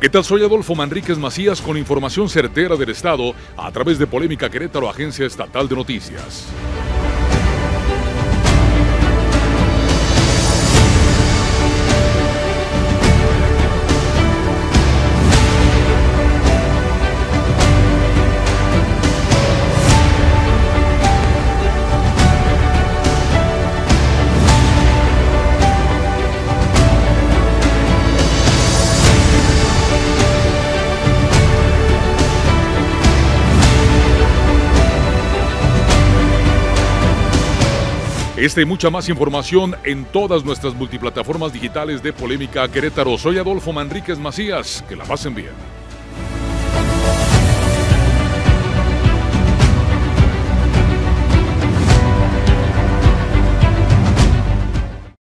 ¿Qué tal? Soy Adolfo Manríquez Macías con información certera del Estado a través de Polémica Querétaro, Agencia Estatal de Noticias. Esta y mucha más información en todas nuestras multiplataformas digitales de Polémica Querétaro. Soy Adolfo Manríquez Macías. Que la pasen bien.